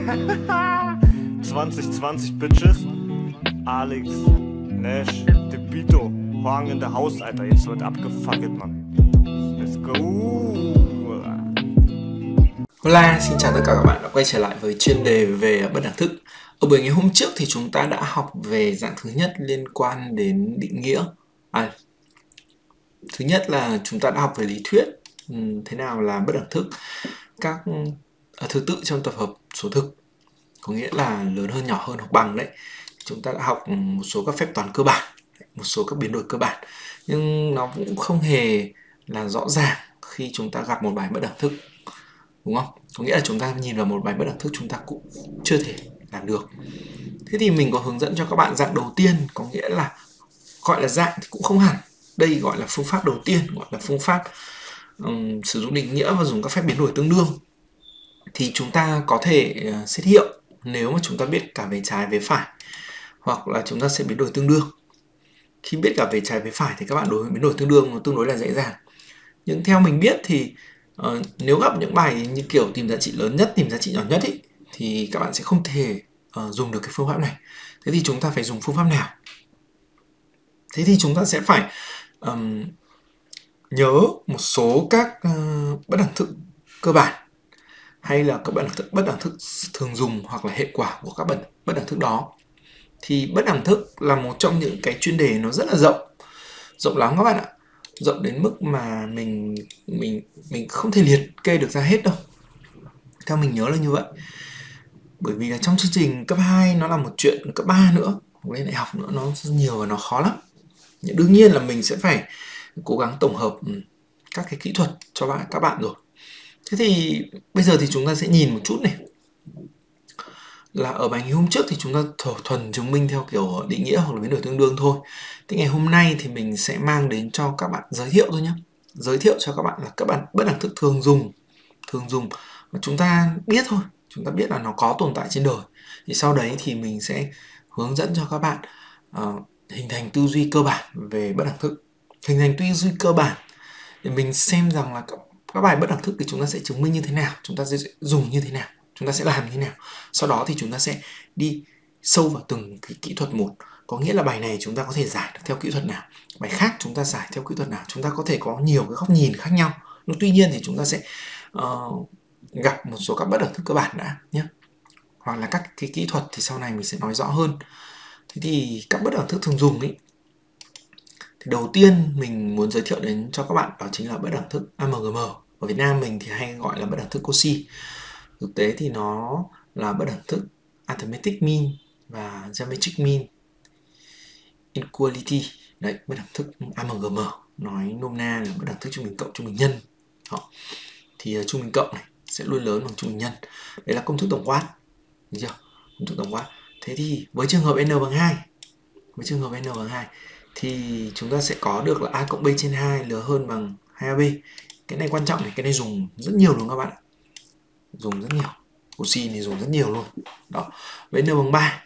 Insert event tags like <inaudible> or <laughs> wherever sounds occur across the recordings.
<laughs> 2020 Bitches. Alex, Nash, Debito, Huang in the House, Alter. Jetzt wird abgefuckt, Mann. Let's go. Hola, xin chào tất cả các bạn đã quay trở lại với chuyên đề về bất đẳng thức. Ở buổi ngày hôm trước thì chúng ta đã học về dạng thứ nhất liên quan đến định nghĩa. À, thứ nhất là chúng ta đã học về lý thuyết ừ, thế nào là bất đẳng thức, các À, thứ tự trong tập hợp số thực có nghĩa là lớn hơn nhỏ hơn hoặc bằng đấy. Chúng ta đã học một số các phép toán cơ bản một số các biến đổi cơ bản. Nhưng nó cũng không hề là rõ ràng khi chúng ta gặp một bài bất đẳng thức đúng không? Có nghĩa là chúng ta nhìn vào một bài bất đẳng thức chúng ta cũng chưa thể làm được. Thế thì mình có hướng dẫn cho các bạn dạng đầu tiên có nghĩa là gọi là dạng thì cũng không hẳn. Đây gọi là phương pháp đầu tiên gọi là phương pháp um, sử dụng định nghĩa và dùng các phép biến đổi tương đương thì chúng ta có thể ờ, xét hiệu nếu mà chúng ta biết cả về trái về phải hoặc là chúng ta sẽ biến đổi tương đương. Khi biết cả về trái về phải thì các bạn đối với biến đổi tương đương nó tương đối là dễ dàng. Nhưng theo mình biết thì uh, nếu gặp những bài như kiểu tìm giá trị lớn nhất tìm giá trị nhỏ nhất ý, thì các bạn sẽ không thể uh, dùng được cái phương pháp này. Thế thì chúng ta phải dùng phương pháp nào? Thế thì chúng ta sẽ phải um, nhớ một số các uh, bất đẳng thức cơ bản hay là các bất đẳng thức, bất đẳng thức thường dùng hoặc là hệ quả của các bất bất đẳng thức đó. Thì bất đẳng thức là một trong những cái chuyên đề nó rất là rộng rộng lắm các bạn ạ. Rộng đến mức mà mình mình mình không thể liệt kê được ra hết đâu. Theo mình nhớ là như vậy. Bởi vì là trong chương trình cấp 2 nó là một chuyện cấp 3 nữa lên đại học nữa, nó nhiều và nó khó lắm. Đương nhiên là mình sẽ phải cố gắng tổng hợp ừ, các cái kỹ thuật cho bạn, các bạn rồi thế thì bây giờ thì chúng ta sẽ nhìn một chút này. Là ở bài ngày hôm trước thì chúng ta thuần chứng minh theo kiểu định nghĩa hoặc là biến đổi tương đương thôi. Thì ngày hôm nay thì mình sẽ mang đến cho các bạn giới thiệu thôi nhé giới thiệu cho các bạn là các bạn bất đẳng thức thường dùng. Thường dùng. Mà chúng ta biết thôi. Chúng ta biết là nó có tồn tại trên đời. Thì sau đấy thì mình sẽ hướng dẫn cho các bạn uh, hình thành tư duy cơ bản về bất đẳng thức. Hình thành tư duy cơ bản. Để mình xem rằng là các, các bài bất đẳng thức thì chúng ta sẽ chứng minh như thế nào? Chúng ta sẽ dùng như thế nào? Chúng ta sẽ làm như thế nào? Sau đó thì chúng ta sẽ đi sâu vào từng cái kỹ thuật một. Có nghĩa là bài này chúng ta có thể giải được theo kỹ thuật nào? Bài khác chúng ta giải theo kỹ thuật nào? Chúng ta có thể có nhiều cái góc nhìn khác nhau. Nhưng tuy nhiên thì chúng ta sẽ uh, gặp một số các bất đẳng thức cơ bản đã nhé. Hoặc là các cái kỹ thuật thì sau này mình sẽ nói rõ hơn. Thế thì các bất đẳng thức thường dùng ấy thì đầu tiên mình muốn giới thiệu đến cho các bạn đó chính là bất đẳng thức AMGM ở Việt Nam mình thì hay gọi là bất đẳng thức Cauchy thực tế thì nó là bất đẳng thức arithmetic mean và geometric mean. Inequality đấy bất đẳng thức AMGM nói nôm na là bất đẳng thức trung bình cộng trung bình nhân. Đó. thì uh, trung bình cộng này sẽ luôn lớn bằng trung bình nhân. Đấy là công thức tổng quát. Được chưa? Công thức tổng quát. Thế thì với trường hợp n bằng 2 với trường hợp n bằng 2 thì chúng ta sẽ có được là a cộng b trên 2 lớn hơn bằng 2ab cái này quan trọng này cái này dùng rất nhiều luôn các bạn dùng rất nhiều. Oxy thì dùng rất nhiều luôn. Đó. Với n bằng 3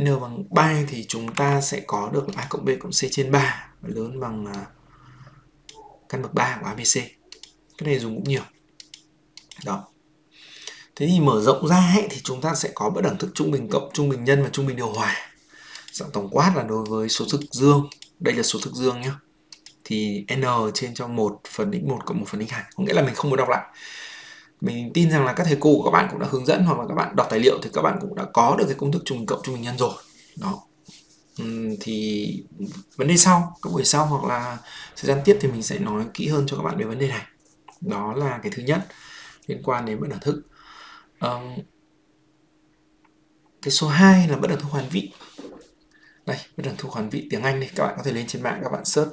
n bằng 3 thì chúng ta sẽ có được a cộng b cộng c trên 3 lớn bằng à, căn bậc 3 của abc cái này dùng cũng nhiều. Đó. Thế thì mở rộng ra ấy, thì chúng ta sẽ có bất đẳng thức trung bình cộng trung bình nhân và trung bình điều hòa dạng tổng quát là đối với số thực dương. Đây là số thực dương nhé thì n trên cho một phần x1 cộng một phần x2 có nghĩa là mình không muốn đọc lại. Mình tin rằng là các thầy cô của các bạn cũng đã hướng dẫn hoặc là các bạn đọc tài liệu thì các bạn cũng đã có được cái công thức trung bình cộng trung bình nhân rồi. Đó. Uhm, thì vấn đề sau các buổi sau hoặc là thời gian tiếp thì mình sẽ nói kỹ hơn cho các bạn về vấn đề này. Đó là cái thứ nhất liên quan đến bất đẳng thức. Um, cái số 2 là bất đẳng thức hoàn vị đây bất đẳng thức hoàn vị tiếng Anh này các bạn có thể lên trên mạng các bạn search.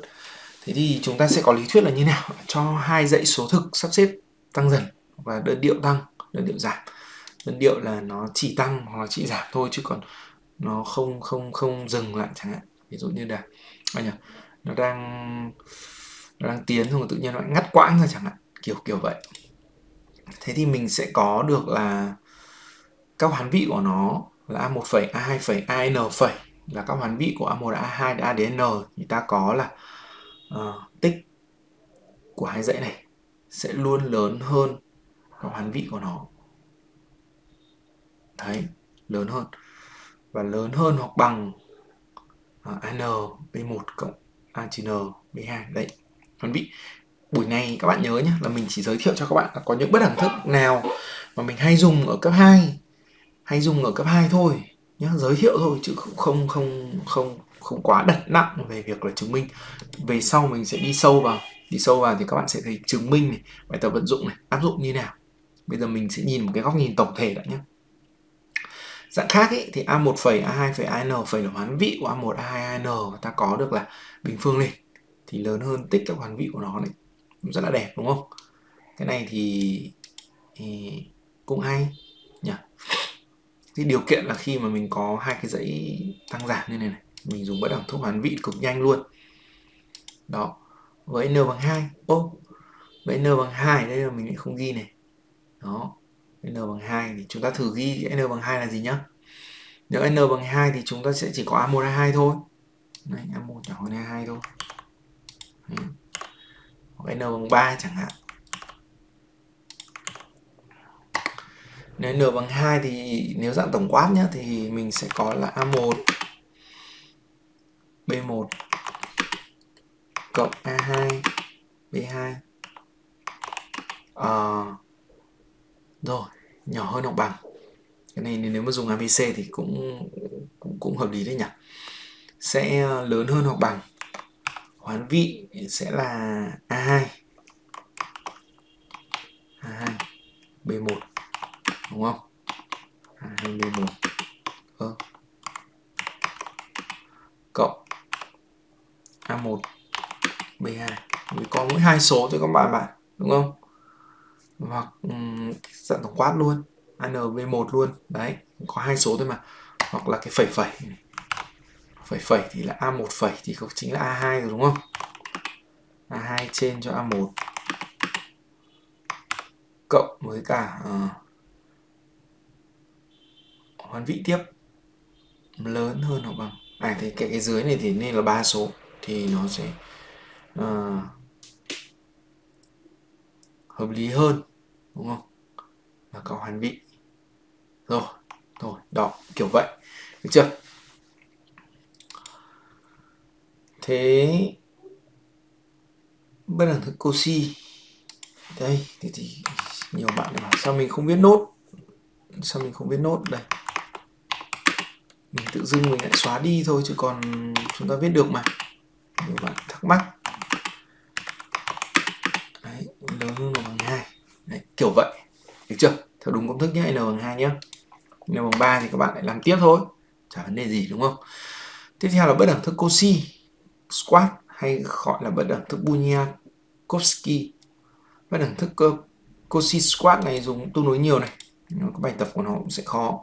Thế thì chúng ta sẽ có lý thuyết là như nào? Cho hai dãy số thực sắp xếp tăng dần và đơn điệu tăng đơn điệu giảm. Đơn điệu là nó chỉ tăng hoặc là chỉ giảm thôi chứ còn nó không không không dừng lại chẳng hạn. Ví dụ như là à anh nhỉ nó đang nó đang tiến xong rồi tự nhiên nó lại ngắt quãng ra chẳng hạn kiểu kiểu vậy. Thế thì mình sẽ có được là các hoán vị của nó là A1 phẩy, A2 phẩy, AN phẩy là các hoán vị của A1, A2, A đến N thì ta có là uh, tích của hai dãy này sẽ luôn lớn hơn các hoán vị của nó. Đấy lớn hơn. Và lớn hơn hoặc bằng uh, an b1 cộng a trừ n b2 đấy còn vị. Buổi này các bạn nhớ nhé là mình chỉ giới thiệu cho các bạn là có những bất đẳng thức nào mà mình hay dùng ở cấp 2 hay dùng ở cấp 2 thôi nhá, giới thiệu thôi chứ không không không không quá đặt nặng về việc là chứng minh. Về sau mình sẽ đi sâu vào đi sâu vào thì các bạn sẽ thấy chứng minh này bài tập vận dụng này áp dụng như nào. Bây giờ mình sẽ nhìn một cái góc nhìn tổng thể đã nhé dạng khác ấy, thì a1 phẩy a2 phẩy an phẩy là hoán vị của a1 a2 an và ta có được là bình phương lên. Thì lớn hơn tích các hoán vị của nó này. Rất là đẹp đúng không? Cái này thì, thì cũng hay nhỉ? Thì điều kiện là khi mà mình có hai cái dãy tăng giảm như này này, mình dùng bất đẳng thức hoán vị cực nhanh luôn. Đó, với n bằng hai, ô, với n bằng hai đây là mình lại không ghi này. Đó n bằng hai thì chúng ta thử ghi n bằng hai là gì nhá? Nếu n bằng hai thì chúng ta sẽ chỉ có a1 a2 thôi. Này a1 nhỏ hơn a2 thôi. Đấy. hoặc n bằng 3 chẳng hạn. Nếu n bằng 2 thì nếu dạng tổng quát nhá thì mình sẽ có là a1 b1 cộng a2 b2 à, rồi nhỏ hơn hoặc bằng. Cái này nếu mà dùng abc thì cũng cũng cũng hợp lý đấy nhỉ. Sẽ ờ, lớn hơn hoặc bằng. Hoán vị sẽ là a2 a2 b1 đúng không? A2 b1 cộng. A1 b2 vì có mỗi hai số thôi các bạn bạn đúng không? Hoặc um, dạng tổng quát luôn. ANV1 luôn. Đấy có hai số thôi mà. Hoặc là cái phẩy phẩy. Phẩy phẩy thì là A1 phẩy thì cũng chính là A2 rồi đúng không? A2 trên cho A1 cộng với cả uh, hoán vị tiếp. Lớn hơn hoặc bằng. À thì cái, cái dưới này thì nên là ba số. Thì nó sẽ uh, hợp lý hơn đúng không? Là có hoàn vị. Rồi rồi đó kiểu vậy. Được chưa? Thế bất đẳng thức cosi đây thì, thì nhiều bạn bảo sao mình không biết nốt? Sao mình không biết nốt đây? Mình tự dưng mình lại xóa đi thôi chứ còn chúng ta viết được mà. Nếu bạn thắc mắc. Đấy lớn hơn bằng hai. Đấy, kiểu vậy. Được chưa? Theo đúng công thức nhé n bằng hai nhé. N bằng ba thì các bạn lại làm tiếp thôi. Chả vấn đề gì đúng không? Tiếp theo là bất đẳng thức Cauchy squat hay gọi là bất đẳng thức Bunyakovsky. Bất đẳng thức Cauchy squat này dùng tương đối nhiều này. Các bài tập của nó cũng sẽ khó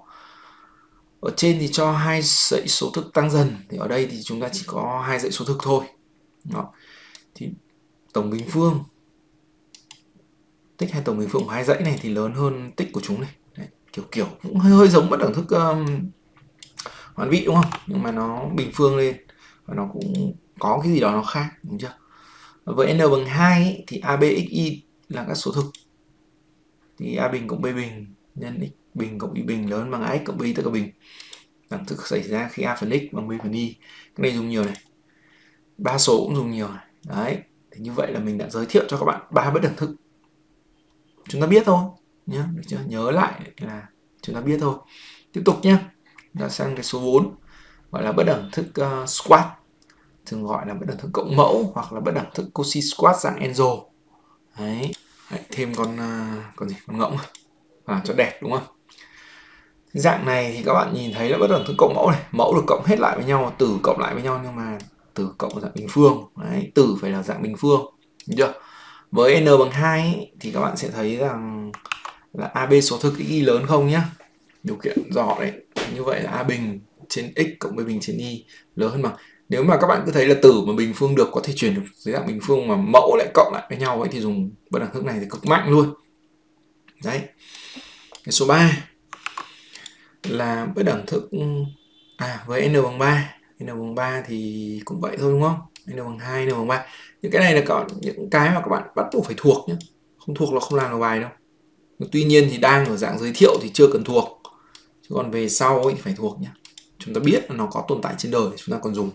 ở trên thì cho hai dãy số thực tăng dần. Thì ở đây thì chúng ta chỉ có hai dãy số thực thôi. Đó. thì tổng bình phương tích hai tổng bình phương của hai dãy này thì lớn hơn tích của chúng này. Đấy, kiểu kiểu cũng hơi, hơi giống bất đẳng thức um, hoán vị đúng không? Nhưng mà nó bình phương lên và nó cũng có cái gì đó nó khác đúng chưa? Với n bằng 2 ấy, thì abxy là các số thực. Thì a bình cộng b bình nhân x bình cộng y bình lớn bằng x cộng y tất cả bình. Đẳng thức xảy ra khi a phần x bằng b phần y. Cái này dùng nhiều này. Ba số cũng dùng nhiều này. Đấy thì như vậy là mình đã giới thiệu cho các bạn ba bất đẳng thức. Chúng ta biết thôi nhé được chưa? Nhớ lại là chúng ta biết thôi. Tiếp tục nhé ta sang cái số 4 gọi là bất đẳng thức uh, squat. Thường gọi là bất đẳng thức cộng mẫu hoặc là bất đẳng thức cosi squat dạng Enzo. Đấy. đấy thêm con uh, con gì? Con ngỗng. À, cho đẹp đúng không? Dạng này thì các bạn nhìn thấy là bất đẳng thức cộng mẫu này mẫu được cộng hết lại với nhau tử cộng lại với nhau nhưng mà tử cộng dạng bình phương. Đấy tử phải là dạng bình phương. Được chưa? Với n bằng 2 ấy, thì các bạn sẽ thấy rằng là ab số thực y lớn không nhá? Điều kiện rõ đấy. Như vậy là a bình trên x cộng b bình trên y lớn hơn bằng nếu mà các bạn cứ thấy là tử mà bình phương được có thể chuyển được dưới dạng bình phương mà mẫu lại cộng lại với nhau ấy thì dùng bất đẳng thức này thì cực mạnh luôn. Đấy. Cái số 3 là bất đẳng thức ừ, à với n bằng 3 n bằng 3 thì cũng vậy thôi đúng không? N bằng 2 n bằng 3 những cái này là có những cái mà các bạn bắt buộc phải thuộc nhé không thuộc là không làm được bài đâu. Tuy nhiên thì đang ở dạng giới thiệu thì chưa cần thuộc. Chứ còn về sau ấy thì phải thuộc nhé chúng ta biết là nó có tồn tại trên đời chúng ta còn dùng.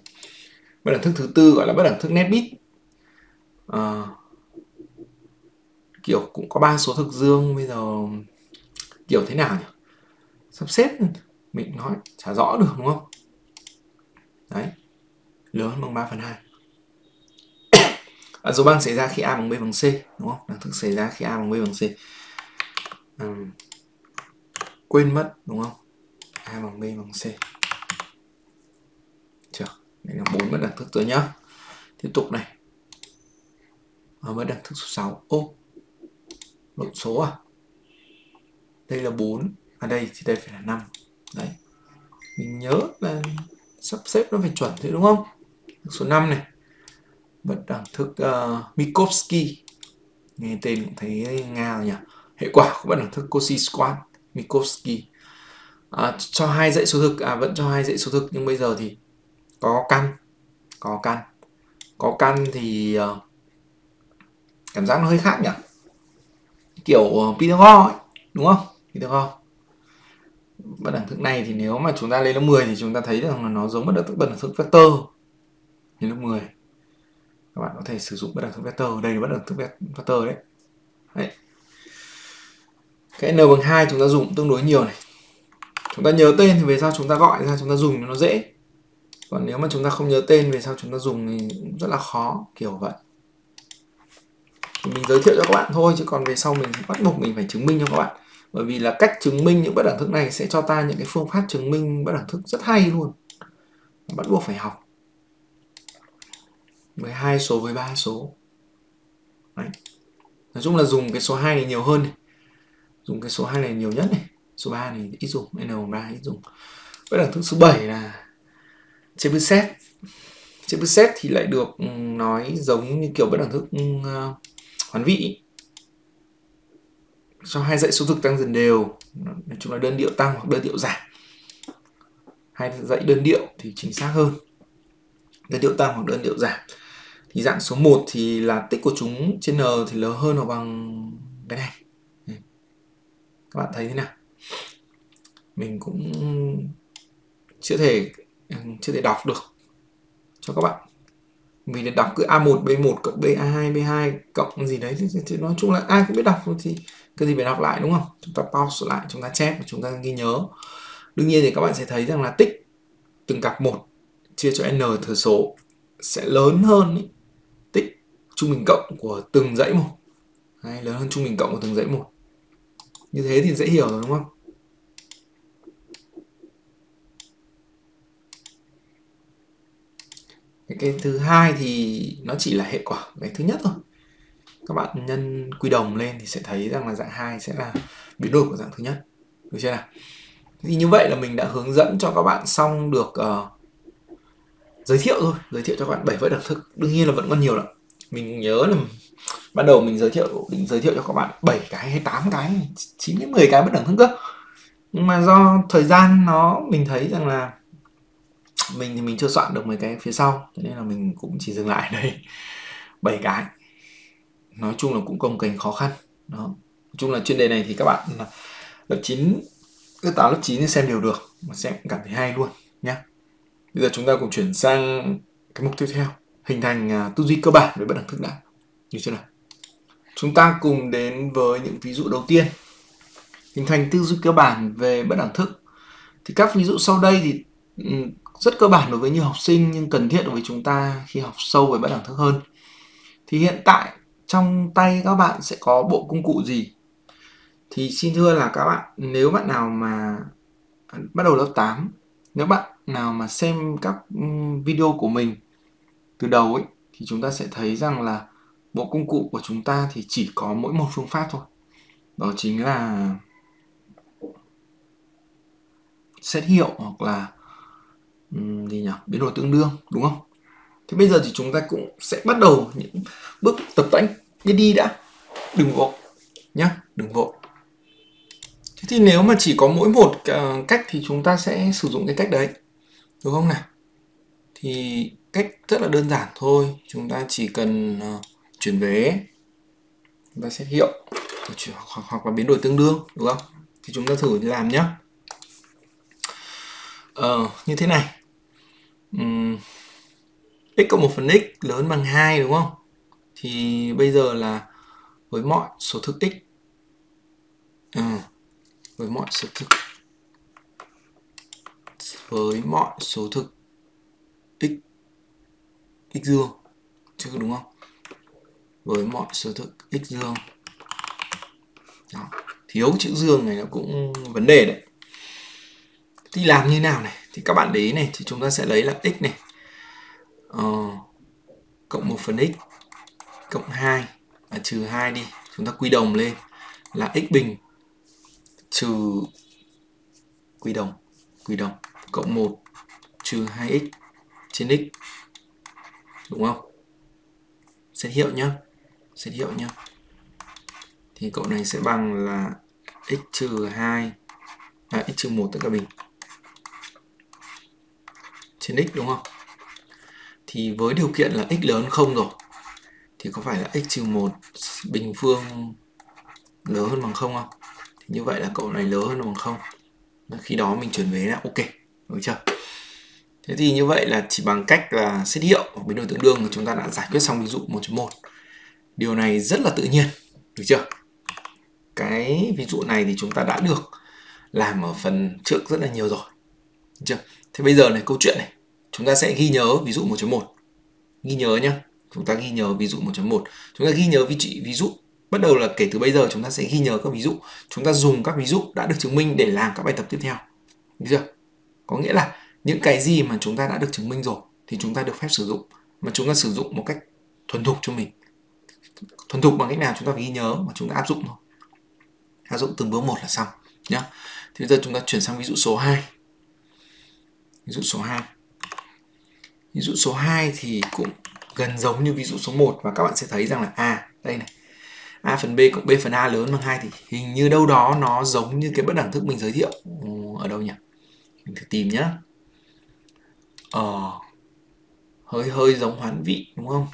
Bất đẳng thức thứ tư gọi là bất đẳng thức net bit à, ờ, kiểu cũng có ba số thực dương bây giờ kiểu thế nào nhỉ? Sắp xếp mình nói chả rõ được đúng không? Đấy. Lớn hơn bằng 3 phần 2 <coughs> à, dấu băng xảy ra khi a bằng b bằng c đúng không? Đẳng thức xảy ra khi a bằng b bằng c. À, quên mất đúng không? A bằng b bằng c. Chưa đây là bốn bất đẳng thức rồi nhá. Tiếp tục này. Ờ, Ở bất đẳng thức số 6 ô lộn số à? Đây là 4 ở à đây thì đây phải là 5 đấy. Mình nhớ là sắp xếp nó phải chuẩn thế đúng không? Số 5 này. Bất đẳng thức uh, ờ, Mikovsky. Nghe tên cũng thấy nga rồi nhỉ? Hệ quả của bất đẳng thức Cauchy squat Minkowski à, cho hai dãy số thực. À vẫn cho hai dãy số thực nhưng bây giờ thì có căn. Có căn. Có căn thì uh, cảm giác nó hơi khác nhỉ? Kiểu ờ, uh, Pythagore ấy, đúng không? Pythagore bất đẳng thức này thì nếu mà chúng ta lên lớp 10 thì chúng ta thấy rằng là nó giống bất đẳng thức, bất đẳng thức vector. Như lớp 10 các bạn có thể sử dụng bất đẳng thức vector, đây là bất đẳng thức vector đấy. đấy. Cái n bằng 2 chúng ta dùng tương đối nhiều này. Chúng ta nhớ tên thì về sau chúng ta gọi ra chúng ta dùng nó dễ. Còn nếu mà chúng ta không nhớ tên, về sau chúng ta dùng thì rất là khó, kiểu vậy. Thì mình giới thiệu cho các bạn thôi, chứ còn về sau mình bắt buộc mình phải chứng minh cho các bạn bởi vì là cách chứng minh những bất đẳng thức này sẽ cho ta những cái phương pháp chứng minh bất đẳng thức rất hay luôn. Bắt buộc phải học. 12 số với ba số. Đấy. nói chung là dùng cái số 2 này nhiều hơn này. Dùng cái số 2 này nhiều nhất này. Số 3 này ít dùng, n bằng 3 ít dùng. Bất đẳng thức số 7 là Chebyshev Chebyshev thì lại được ừ, nói giống như kiểu bất đẳng thức ừ, ờ, hoán vị cho hai dãy số thực tăng dần đều. Nói chung là đơn điệu tăng hoặc đơn điệu giảm. Hai dãy đơn điệu thì chính xác hơn. Đơn điệu tăng hoặc đơn điệu giảm. Thì dạng số 1 thì là tích của chúng trên n thì lớn hơn hoặc bằng cái này. Ừ. Các bạn thấy thế nào? Mình cũng chưa thể ừ, chưa thể đọc được cho các bạn vì để đọc cứ A1 B1 cộng BA2 B2 cộng gì đấy thì, thì nói chung là ai cũng biết đọc thôi thì cái gì phải đọc lại đúng không? Chúng ta pause lại chúng ta chép và chúng ta ghi nhớ. Đương nhiên thì các bạn sẽ thấy rằng là tích từng cặp một chia cho n thừa số sẽ lớn hơn ý, tích trung bình cộng của từng dãy một. Hay lớn hơn trung bình cộng của từng dãy một. Như thế thì dễ hiểu rồi đúng không? Cái thứ hai thì nó chỉ là hệ quả cái thứ nhất thôi. Các bạn nhân quy đồng lên thì sẽ thấy rằng là dạng 2 sẽ là biến đổi của dạng thứ nhất. Được chưa nào? Thì như vậy là mình đã hướng dẫn cho các bạn xong được uh, giới thiệu thôi giới thiệu cho các bạn bảy bất đẳng thức đương nhiên là vẫn còn nhiều lắm. Mình nhớ là ban đầu mình giới thiệu định giới thiệu cho các bạn 7 cái hay 8 cái 9 đến 10 cái bất đẳng thức cơ. Nhưng mà do thời gian nó mình thấy rằng là mình thì mình chưa soạn được mấy cái phía sau cho nên là mình cũng chỉ dừng lại đây. <laughs> Bảy cái. Nói chung là cũng công kềnh khó khăn. Đó. Nói chung là chuyên đề này thì các bạn lớp 9 lớp 8 lớp 9 xem đều được mà sẽ cảm thấy hay luôn nhé bây giờ chúng ta cùng chuyển sang cái mục tiếp theo hình thành uh, tư duy cơ bản về bất đẳng thức đã như thế nào? Chúng ta cùng đến với những ví dụ đầu tiên. Hình thành tư duy cơ bản về bất đẳng thức. Thì các ví dụ sau đây thì ừ, rất cơ bản đối với nhiều học sinh nhưng cần thiết đối với chúng ta khi học sâu về bất đẳng thức hơn. Thì hiện tại trong tay các bạn sẽ có bộ công cụ gì? Thì xin thưa là các bạn, nếu bạn nào mà bắt đầu lớp 8 nếu bạn nào mà xem các video của mình từ đầu ấy, thì chúng ta sẽ thấy rằng là bộ công cụ của chúng ta thì chỉ có mỗi một phương pháp thôi. Đó chính là xét hiệu hoặc là um, gì nhỉ? Biến đổi tương đương đúng không? Thế bây giờ thì chúng ta cũng sẽ bắt đầu những bước tập tễnh đi đi đã. Đừng vội nhá đừng vội. Thế thì nếu mà chỉ có mỗi một ờ, cách thì chúng ta sẽ sử dụng cái cách đấy đúng không nào? Thì cách rất là đơn giản thôi. Chúng ta chỉ cần uh, chuyển vé chúng ta xét hiệu hoặc, hoặc là biến đổi tương đương đúng không? Thì chúng ta thử làm nhé Ờ, như thế này. X cộng 1 phần x lớn bằng 2 đúng không? Thì bây giờ là với mọi số thực x ừ, với mọi số thực với mọi số thực x x dương chứ đúng không? Với mọi số thực x dương Đó. thiếu chữ dương này nó cũng vấn đề đấy thì làm như nào này thì các bạn để ý này thì chúng ta sẽ lấy là x này. Ờ, cộng 1 phần x cộng 2 à, trừ 2 đi. Chúng ta quy đồng lên là x bình trừ quy đồng quy đồng cộng 1 trừ 2x trên x. Đúng không? Xét hiệu nhá xét hiệu nhá. Thì cậu này sẽ bằng là x trừ 2 à, x trừ 1 tất cả bình trên x đúng không? Thì với điều kiện là x lớn không rồi thì có phải là x trừ 1 bình phương lớn hơn bằng không không? Thì như vậy là cậu này lớn hơn bằng không. Khi đó mình chuyển về là ok, được chưa? Thế thì như vậy là chỉ bằng cách là xét hiệu hoặc biến đổi tương đương chúng ta đã giải quyết xong ví dụ 1.1. Điều này rất là tự nhiên, được chưa? Cái ví dụ này thì chúng ta đã được làm ở phần trước rất là nhiều rồi. Được chưa? Thế bây giờ này câu chuyện này, chúng ta sẽ ghi nhớ ví dụ 1.1. Ghi nhớ nhá. Chúng ta ghi nhớ ví dụ 1.1. Chúng ta ghi nhớ vị trí ví dụ. Bắt đầu là kể từ bây giờ chúng ta sẽ ghi nhớ các ví dụ. Chúng ta dùng các ví dụ đã được chứng minh để làm các bài tập tiếp theo. Được chưa? Có nghĩa là những cái gì mà chúng ta đã được chứng minh rồi thì chúng ta được phép sử dụng mà chúng ta sử dụng một cách thuần thục cho mình. Thuần thục bằng cách nào chúng ta phải ghi nhớ mà chúng ta áp dụng thôi. Áp dụng từng bước một là xong nhá. Thì bây giờ chúng ta chuyển sang ví dụ số 2 ví dụ số 2 ví dụ số 2 thì cũng gần giống như ví dụ số 1 và các bạn sẽ thấy rằng là a đây này. A phần b cộng b phần a lớn bằng 2 thì hình như đâu đó nó giống như cái bất đẳng thức mình giới thiệu. Ừ, ở đâu nhỉ? Mình thử tìm nhá. Ờ hơi hơi giống hoán vị đúng không?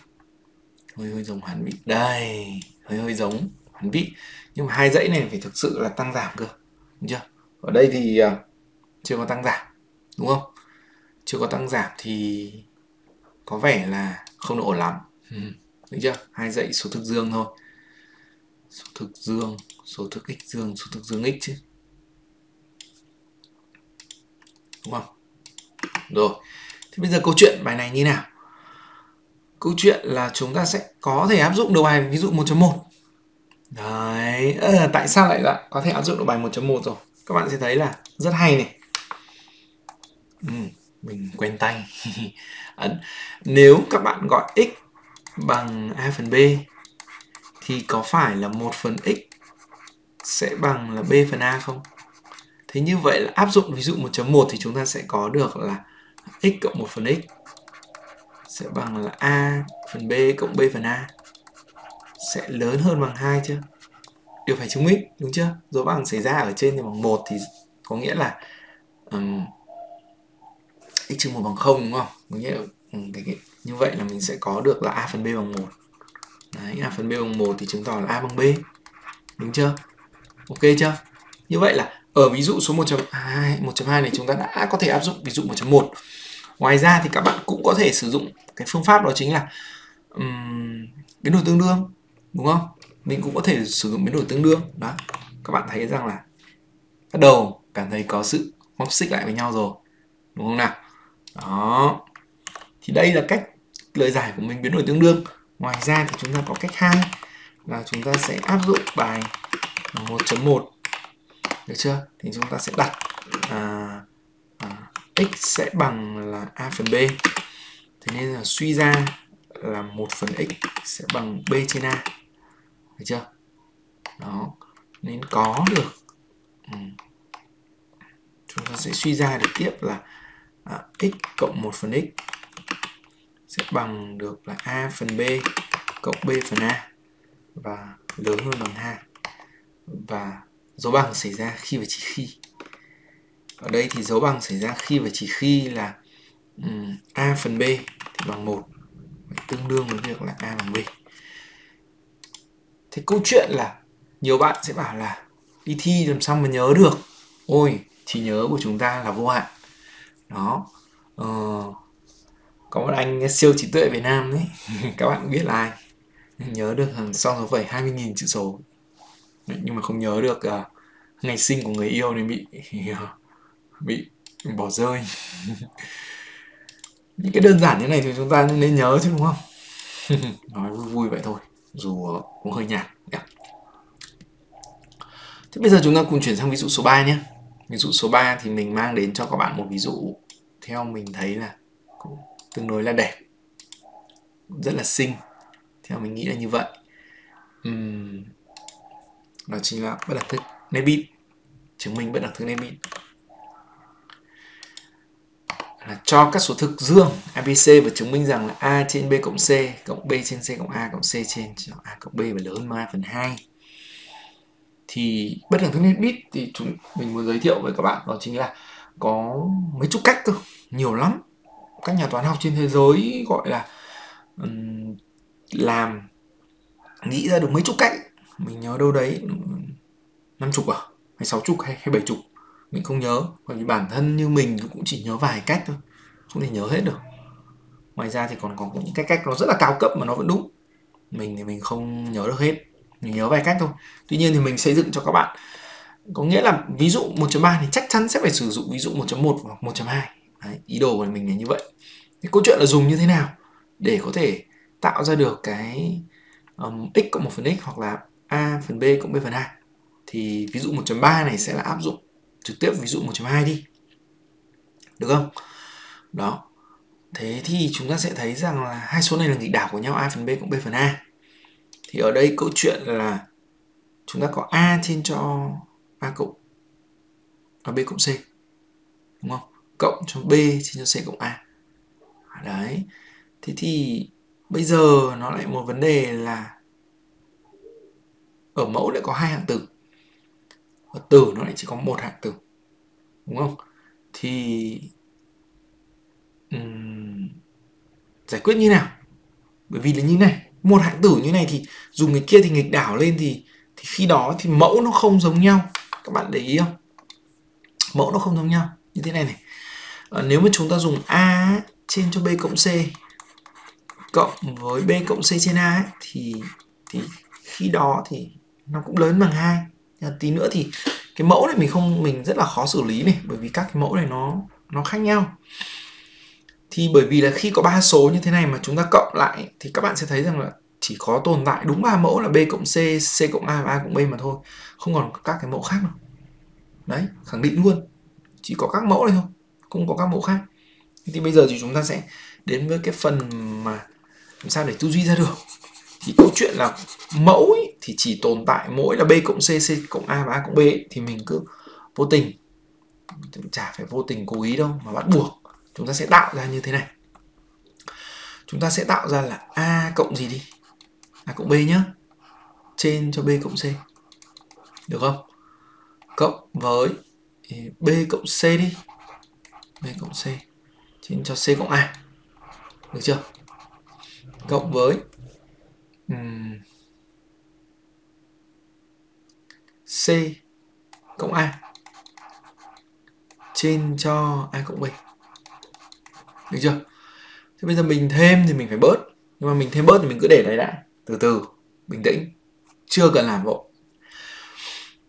Hơi hơi giống hoán vị. Đây hơi hơi giống hoán vị. Nhưng mà hai dãy này phải thực sự là tăng giảm cơ đúng chưa? Ở đây thì uh, chưa có tăng giảm đúng không? Chưa có tăng giảm thì có vẻ là không ổn lắm. Ừ. được chưa? Hai dãy số thực dương thôi. Số thực dương số thực x dương số thực dương x chứ. Đúng không? Rồi. Thì bây giờ câu chuyện bài này như nào? Câu chuyện là chúng ta sẽ có thể áp dụng được bài ví dụ 1.1 đấy. À, tại sao lại là có thể áp dụng được bài 1.1 rồi? Các bạn sẽ thấy là rất hay này. Ừ mình quen tay <laughs> nếu các bạn gọi x bằng 2 phần b thì có phải là 1 phần x sẽ bằng là b phần a không thế như vậy là áp dụng ví dụ 1.1 thì chúng ta sẽ có được là x cộng 1 phần x sẽ bằng là a phần b cộng b phần a sẽ lớn hơn bằng 2 chưa? Điều phải chứng minh, đúng chưa? Dấu bằng xảy ra ở trên thì bằng 1 thì có nghĩa là um, x trừ 1 bằng 0 đúng không? Có nghĩa là ừ, cái, như vậy là mình sẽ có được là a phần b bằng 1. Đấy, a phần b bằng 1 thì chứng tỏ là a bằng b. Đúng chưa? Ok chưa? Như vậy là ở ví dụ số 1.2 1.2 này chúng ta đã có thể áp dụng ví dụ 1.1 ngoài ra thì các bạn cũng có thể sử dụng cái phương pháp đó chính là um, biến đổi tương đương đúng không? Mình cũng có thể sử dụng biến đổi tương đương. Đó các bạn thấy rằng là bắt đầu cảm thấy có sự móc xích lại với nhau rồi. Đúng không nào? Đó. Thì đây là cách lời giải của mình biến đổi tương đương. Ngoài ra thì chúng ta có cách hai là chúng ta sẽ áp dụng bài 1.1 được chưa? Thì chúng ta sẽ đặt à, à, x sẽ bằng là a phần b. Thế nên là suy ra là một phần x sẽ bằng b trên a. Được chưa? Đó. Nên có được ừ. chúng ta sẽ suy ra được tiếp là à, x cộng 1 phần x sẽ bằng được là a phần b cộng b phần a và lớn hơn bằng 2 và dấu bằng xảy ra khi và chỉ khi. Ở đây thì dấu bằng xảy ra khi và chỉ khi là um, a phần b thì bằng 1 tương đương với việc là a bằng b. Thế câu chuyện là nhiều bạn sẽ bảo là đi thi làm sao mà nhớ được? Ôi trí nhớ của chúng ta là vô hạn đó. Ờ, có một anh siêu trí tuệ Việt Nam đấy <laughs> các bạn biết là ai. Nhớ được hàng sau số phẩy 20.000 chữ số. Nhưng mà không nhớ được uh, ngày sinh của người yêu nên bị <laughs> bị bỏ rơi. <laughs> Những cái đơn giản như này thì chúng ta nên nhớ chứ đúng không? Nói vui vui vậy thôi dù cũng hơi nhạt nhỉ. Thế bây giờ chúng ta cùng chuyển sang ví dụ số 3 nhé ví dụ số 3 thì mình mang đến cho các bạn một ví dụ. Theo mình thấy là cũng tương đối là đẹp. Rất là xinh. Theo mình nghĩ là như vậy. Uhm, đó chính là bất đẳng thức Nebit. Chứng minh bất đẳng thức Nebit. Là cho các số thực dương ABC và chứng minh rằng là A trên B cộng C cộng B trên C cộng A cộng C trên A cộng B và lớn hơn A phần 2 thì bất đẳng thức biết thì chúng mình muốn giới thiệu với các bạn đó chính là có mấy chục cách cơ nhiều lắm. Các nhà toán học trên thế giới gọi là um, làm nghĩ ra được mấy chục cách. Mình nhớ đâu đấy năm chục à? Hay sáu chục hay hay bảy chục? Mình không nhớ. Bởi vì bản thân như mình cũng chỉ nhớ vài cách thôi. Không thể nhớ hết được. Ngoài ra thì còn có những cái cách nó rất là cao cấp mà nó vẫn đúng. Mình thì mình không nhớ được hết mình nhớ vài cách thôi. Tuy nhiên thì mình xây dựng cho các bạn. Có nghĩa là ví dụ 1.3 thì chắc chắn sẽ phải sử dụng ví dụ 1.1 hoặc 1.2 Đấy, ý đồ của mình là như vậy. Cái câu chuyện là dùng như thế nào để có thể tạo ra được cái um, x cộng 1 phần x hoặc là a phần b cộng b phần a? Thì ví dụ 1.3 này sẽ là áp dụng trực tiếp ví dụ 1.2 đi. Được không? Đó. Thế thì chúng ta sẽ thấy rằng là hai số này là nghịch đảo của nhau a phần b cộng b phần a thì ở đây câu chuyện là chúng ta có a trên cho a cộng và b cộng c đúng không? Cộng cho b trên cho c cộng a. À, đấy. Thế thì bây giờ nó lại một vấn đề là ở mẫu lại có hai hạng tử ở tử nó lại chỉ có một hạng tử đúng không? Thì um, giải quyết như nào? Bởi vì là như này một hạng tử như này thì dùng cái kia thì nghịch đảo lên thì thì khi đó thì mẫu nó không giống nhau. Các bạn để ý không? Mẫu nó không giống nhau. Như thế này này. À, nếu mà chúng ta dùng a trên cho b cộng c cộng với b cộng c trên a ấy, thì thì khi đó thì nó cũng lớn bằng hai. Tí nữa thì cái mẫu này mình không mình rất là khó xử lý này bởi vì các cái mẫu này nó nó khác nhau thì bởi vì là khi có ba số như thế này mà chúng ta cộng lại thì các bạn sẽ thấy rằng là chỉ có tồn tại đúng ba mẫu là b cộng c c cộng a và a cộng b mà thôi. Không còn các cái mẫu khác nào đấy khẳng định luôn. Chỉ có các mẫu này thôi không có các mẫu khác. Thì bây giờ thì chúng ta sẽ đến với cái phần mà làm sao để tư duy ra được. Thì câu chuyện là mẫu ấy, thì chỉ tồn tại mỗi là b cộng c c cộng a và a cộng b ấy, thì mình cứ vô tình chả phải vô tình cố ý đâu mà bắt buộc chúng ta sẽ tạo ra như thế này. Chúng ta sẽ tạo ra là a cộng gì đi? A cộng b nhá. Trên cho b cộng c. Được không? Cộng với b cộng c đi. B cộng c. Trên cho c cộng a. Được chưa? Cộng với um, c cộng a. Trên cho a cộng b được chưa? Thế bây giờ mình thêm thì mình phải bớt. Nhưng mà mình thêm bớt thì mình cứ để đấy đã. Từ từ, bình tĩnh. Chưa cần làm vội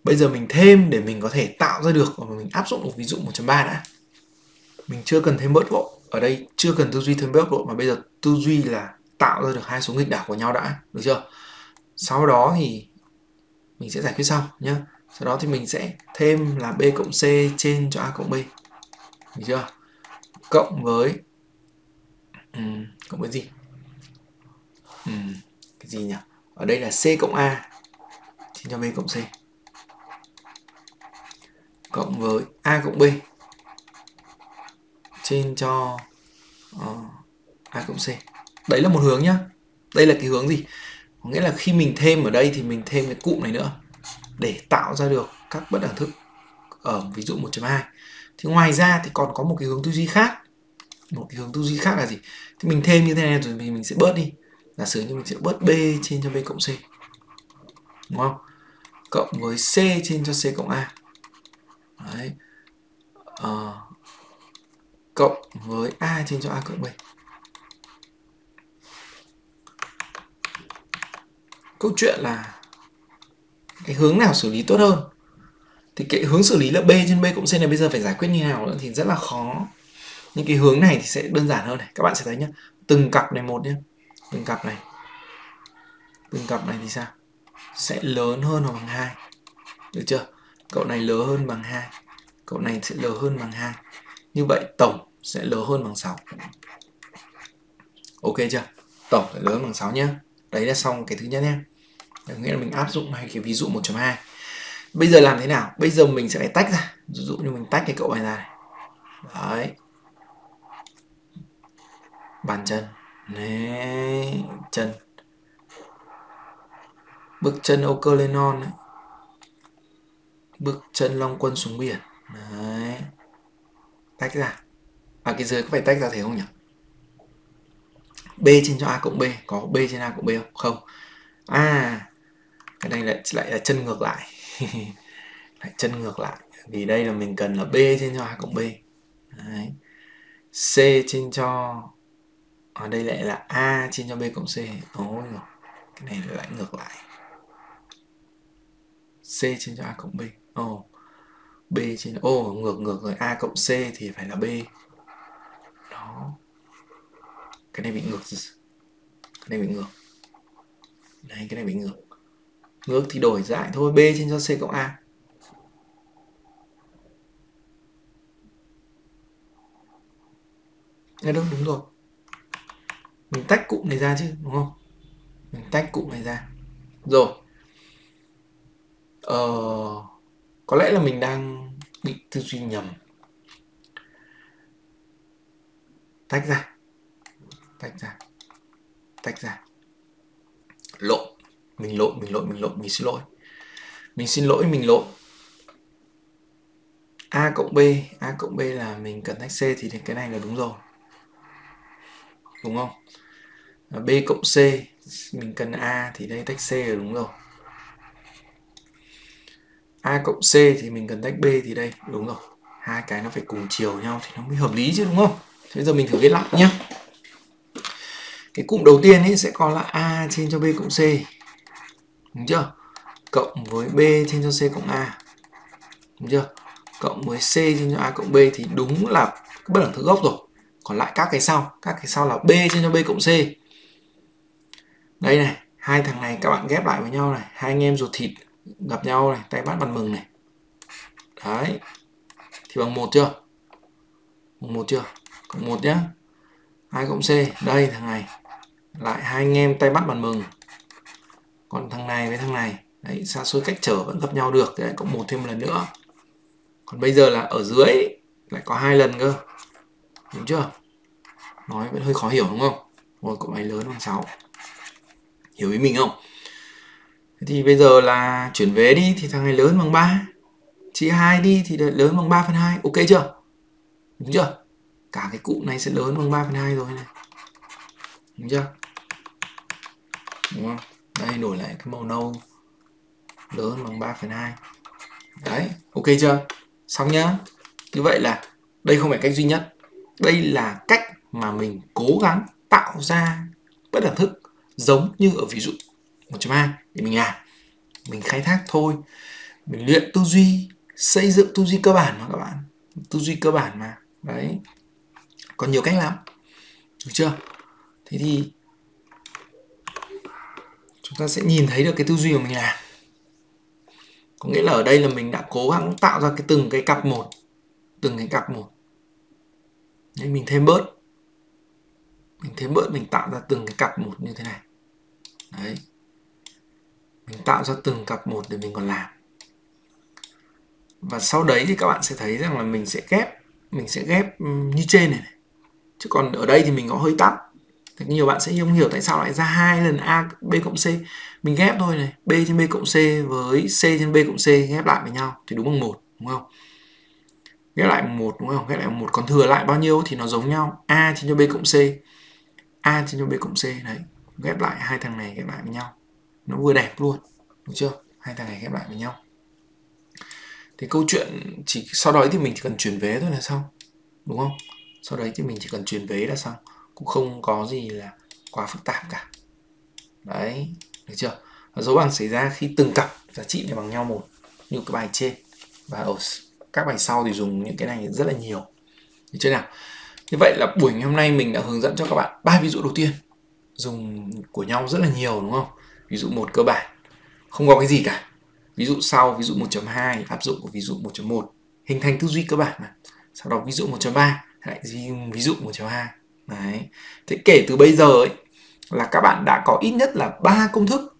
bây giờ mình thêm để mình có thể tạo ra được và mình áp dụng được ví dụ 1.3 đã. Mình chưa cần thêm bớt vội ở đây chưa cần tư duy thêm bớt vội mà bây giờ tư duy là tạo ra được hai số nghịch đảo của nhau đã. Được chưa? Sau đó thì mình sẽ giải quyết sau nhé sau đó thì mình sẽ thêm là b cộng c trên cho a cộng b. Được chưa? Cộng với cộng với gì. Um, cái gì nhỉ? Ở đây là c cộng a. Trên cho b cộng c. Cộng với a cộng b. Trên cho uh, a cộng c. Đấy là một hướng nhá. Đây là cái hướng gì? Có nghĩa là khi mình thêm ở đây thì mình thêm cái cụm này nữa để tạo ra được các bất đẳng thức ở ví dụ 1.2 thì ngoài ra thì còn có một cái hướng tư duy khác một cái hướng tư duy khác là gì? Thì mình thêm như thế này rồi thì mình sẽ bớt đi. Giả sử như mình sẽ bớt b trên cho b cộng c. Đúng không? Cộng với c trên cho c cộng a. Đấy. À, cộng với a trên cho a cộng b. Câu chuyện là cái hướng nào xử lý tốt hơn? Thì cái hướng xử lý là b trên b cộng c này bây giờ phải giải quyết như nào nữa thì rất là khó những cái hướng này thì sẽ đơn giản hơn này. Các bạn sẽ thấy nhá, từng cặp này một nhé từng cặp này. Từng cặp này thì sao? Sẽ lớn hơn hoặc bằng hai. Được chưa? Cậu này lớn hơn bằng hai. Cậu này sẽ lớn hơn bằng hai. Như vậy tổng sẽ lớn hơn bằng 6 ok chưa? Tổng sẽ lớn bằng 6 nhé đấy là xong cái thứ nhất nhé nghĩa là mình áp dụng hai cái ví dụ 1.2 bây giờ làm thế nào? Bây giờ mình sẽ phải tách ra. Ví dụ như mình tách cái cậu này ra này. Đấy bàn chân. Đấy, chân. Bước chân âu cơ lên non đấy bước chân long quân xuống biển. Đấy. Tách ra. À cái dưới có phải tách ra thế không nhỉ? B trên cho a cộng b. Có b trên a cộng b không? Không. À cái này lại lại là chân ngược lại. <laughs> Lại chân ngược lại. Vì đây là mình cần là b trên cho a cộng b. Đấy. c trên cho ở đây lại là a chia cho b cộng c. Ôi rồi cái này lại ngược lại. C chia cho a cộng b. Ồ oh. b trên ô oh, ngược ngược rồi. A cộng c thì phải là b. Đó. Cái này bị ngược cái này bị ngược. Đây cái này bị ngược. Ngược thì đổi dại thôi. B trên cho c cộng a. Nghe đúng đúng rồi mình tách cụm này ra chứ đúng không? Mình tách cụm này ra. Rồi. Ờ, có lẽ là mình đang bị tư duy nhầm. Tách ra. Tách ra. Tách ra. Lộn. Mình lộn mình lộn mình lộn mình xin lỗi. Mình xin lỗi mình lộn. A cộng b a cộng b là mình cần tách c thì cái này là đúng rồi đúng không? Ờ, b cộng c, mình cần a thì đây tách c là đúng rồi. A cộng c thì mình cần tách b thì đây, đúng rồi. Hai cái nó phải cùng chiều nhau thì nó mới hợp lý chứ, đúng không? Thế giờ mình thử viết lại nhé cái cụm đầu tiên ấy sẽ có là a trên cho b cộng c. Đúng chưa? Cộng với b trên cho c cộng a. Đúng chưa? Cộng với c trên cho a cộng b thì đúng là bất đẳng thức gốc rồi còn lại các cái sau, các cái sau là b trên cho b cộng c. Đây này, hai thằng này các bạn ghép lại với nhau này, hai anh em ruột thịt gặp nhau này, tay bắt bàn mừng này. Đấy, thì bằng một chưa? Bằng một chưa? Cộng một nhá. Hai cộng c, đây thằng này. Lại hai anh em tay bắt bàn mừng. Còn thằng này với thằng này, đấy, xa xôi cách trở vẫn gặp nhau được. Đấy, cộng một thêm một lần nữa. Còn bây giờ là ở dưới, lại có hai lần cơ đúng chưa? Nói vẫn hơi khó hiểu đúng không? Rồi cậu này lớn bằng 6 hiểu ý mình không? Thế thì bây giờ là chuyển về đi, thì thằng này lớn bằng 3 Chị 2 đi, thì lớn bằng 3 phần 2 ok chưa? Đúng chưa? Cả cái cụm này sẽ lớn bằng 3 phần 2 rồi này. Đúng chưa? Đúng không? Đây, đổi lại cái màu nâu. Lớn bằng 3 phần 2 đấy, ok chưa? Xong nhá. Như vậy là đây không phải cách duy nhất đây là cách mà mình cố gắng tạo ra bất đẳng thức giống như ở ví dụ 1.2 để mình làm. Mình khai thác thôi. Mình luyện tư duy, xây dựng tư duy cơ bản mà các bạn. Tư duy cơ bản mà. Đấy. Có nhiều cách lắm. Được chưa? Thế thì chúng ta sẽ nhìn thấy được cái tư duy của mình làm. Có nghĩa là ở đây là mình đã cố gắng tạo ra cái từng cái cặp một. Từng cái cặp một nên mình thêm bớt. Mình thêm bớt mình tạo ra từng cái cặp một như thế này. Đấy. Mình tạo ra từng cặp một để mình còn làm. Và sau đấy thì các bạn sẽ thấy rằng là mình sẽ ghép mình sẽ ghép như trên này, này. chứ còn ở đây thì mình có hơi tắt. Thì nhiều bạn sẽ không hiểu tại sao lại ra hai lần a b cộng c. Mình ghép thôi này b trên b cộng c với c trên b cộng c ghép lại với nhau thì đúng bằng một đúng không? Ghép lại một, đúng không? Ghép lại một còn thừa lại bao nhiêu thì nó giống nhau. A chia cho b cộng c. A chia cho b cộng c, đấy. Ghép lại hai thằng này ghép lại với nhau. Nó vừa đẹp luôn, đúng chưa? Hai thằng này ghép lại với nhau. Thì câu chuyện chỉ, sau đó thì mình chỉ cần chuyển vế thôi là xong, đúng không? Sau đấy thì mình chỉ cần chuyển vế là xong. Cũng không có gì là quá phức tạp cả. Đấy, được chưa? Và dấu bằng xảy ra khi từng cặp giá trị này bằng nhau một, như cái bài trên và ở các bài sau thì dùng những cái này rất là nhiều. Được chưa nào? Như vậy là buổi ngày hôm nay mình đã hướng dẫn cho các bạn ba ví dụ đầu tiên dùng của nhau rất là nhiều, đúng không? Ví dụ một cơ bản, không có cái gì cả. Ví dụ sau ví dụ 1.2 áp dụng của ví dụ 1.1 hình thành tư duy cơ bản mà. Sau đó ví dụ 1.3 lại ví dụ 1.2 đấy. Thế kể từ bây giờ ấy, là các bạn đã có ít nhất là ba công thức,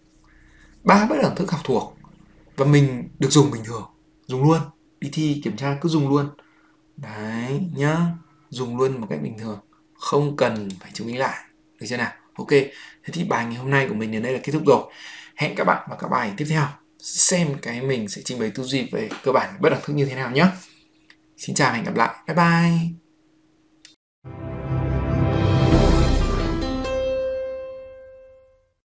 ba bất đẳng thức học thuộc và mình được dùng bình thường, dùng luôn đi thi, kiểm tra, cứ dùng luôn. Đấy, nhá. Dùng luôn một cách bình thường. Không cần phải chứng minh lại. Được chưa nào? Ok. Thế thì bài ngày hôm nay của mình đến đây là kết thúc rồi. Hẹn các bạn vào các bài tiếp theo. Xem cái mình sẽ trình bày tư duy về cơ bản bất đẳng thức như thế nào nhé xin chào và hẹn gặp lại. Bye bye.